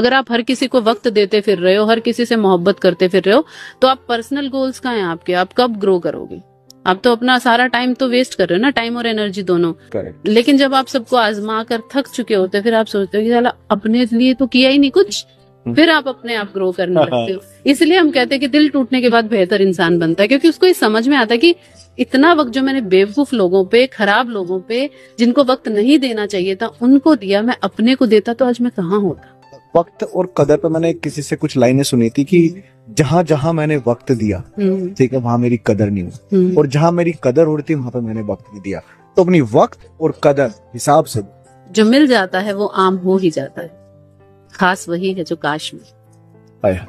अगर आप हर किसी को वक्त देते फिर रहे हो हर किसी से मोहब्बत करते फिर रहे हो तो आप पर्सनल गोल्स का हैं आपके? आप कब ग्रो करोगे? आप तो अपना सारा टाइम तो वेस्ट कर रहे हो ना टाइम और एनर्जी दोनों। करेक्ट लेकिन जब आप सबको आजमा कर थक चुके होते फिर आप सोचते हो कि साला अपने लिए तो किया ही नहीं कुछ। फिर आप अपने आप ग्रो करने लगते हो। इसलिए हम कहते हैं कि दिल टूटने के बाद बेहतर इंसान बनता है क्योंकि उसको ये समझ में आता है कि इतना वक्त जो मैंने बेवकूफ़ लोगों पे खराब लोगों पे जिनको वक्त नहीं देना चाहिए था उनको दिया मैं अपने को देता तो आज मैं कहाँ होता? वक्त और कदर पे मैंने किसी से कुछ लाइनें सुनी थी कि जहाँ जहाँ मैंने वक्त दिया हम्म, ठीक है वहाँ मेरी कदर नहीं हुई। हम्म। और जहाँ मेरी कदर हो रही थी वहाँ पे मैंने वक्त नहीं दिया। तो अपनी वक्त और कदर हिसाब से जो मिल जाता है वो आम हो ही जाता है। खास वही है जो काश में। आया